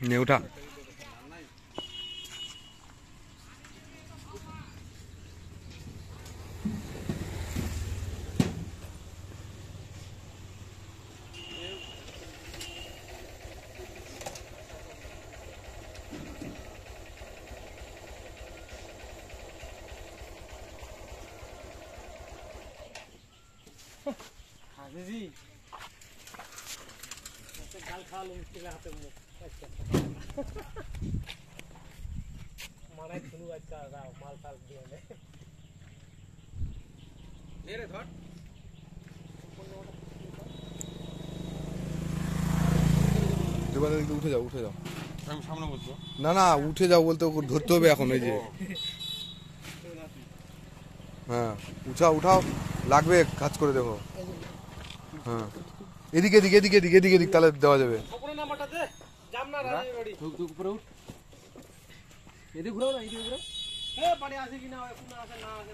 nếu chẳng Hả gì? Cái cá khá luôn, cái là hạt tầm một. শুনু আচ্ছা দাও মাল টাল দিয়ে নে। রে ধর। উঠে যাও উঠে যাও। আমি সামনে বসবো। না না উঠে যাও বলতে ওকে ধরতে হবে এখন এই যে। হ্যাঁ উঠাও উঠাও লাগবে কাজ করে দেখো। হ্যাঁ। এদিকে এদিকে এদিকে এদিকে এদিকে এদিকে তাহলে দেওয়া যাবে। নাম্বারটা দে। যাম না রাজি বাড়ি উপরে উঠ এদিকে ঘুরাও না এদিকে ঘুরাও এ বাড়ি আসে কিনা এখন আসে না মেশিন